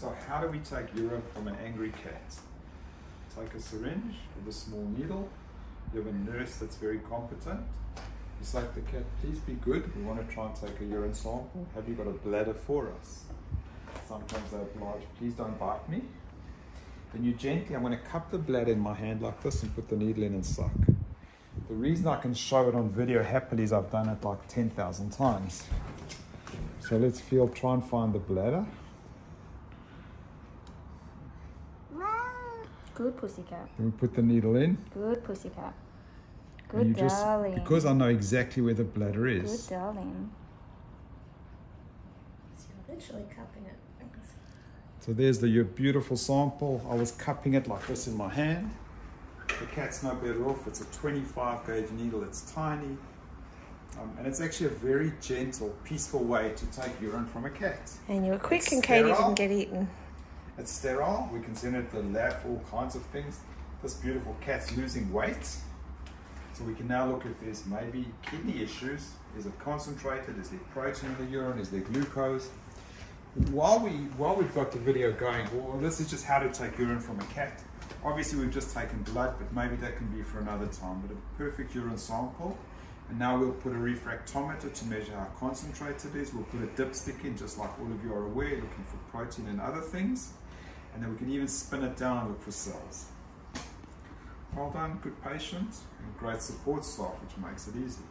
So how do we take urine from an angry cat? Take a syringe with a small needle. You have a nurse that's very competent. You say to the cat, please be good. We want to try and take a urine sample. Have you got a bladder for us? Sometimes they're obliged, please don't bite me. Then you gently, I'm going to cup the bladder in my hand like this and put the needle in and suck. The reason I can show it on video happily is I've done it like 10,000 times. So let's feel, try and find the bladder. Good pussycat. Then we put the needle in. Good pussycat. and you Good darling. Just, because I know exactly where the bladder is. Good darling. So you're literally cupping it. So there's the your beautiful sample. I was cupping it like this in my hand. The cat's no better off. It's a 25 gauge needle. It's tiny. Um, and it's actually a very gentle, peaceful way to take urine from a cat. And you were quick It's and Katie sterile. didn't get eaten. It's sterile. We can send it to the lab for all kinds of things. This beautiful cat's losing weight. So we can now look if there's maybe kidney issues. Is it concentrated? Is there protein in the urine? Is there glucose? While we while we've got the video going, well, this is just how to take urine from a cat. Obviously, we've just taken blood, but maybe that can be for another time. But a perfect urine sample. And now we'll put a refractometer to measure how concentrated it is. We'll put a dipstick in, just like all of you are aware, looking for protein and other things. And then we can even spin it down and look for cells. Well done, good patient, and great support staff, which makes it easy.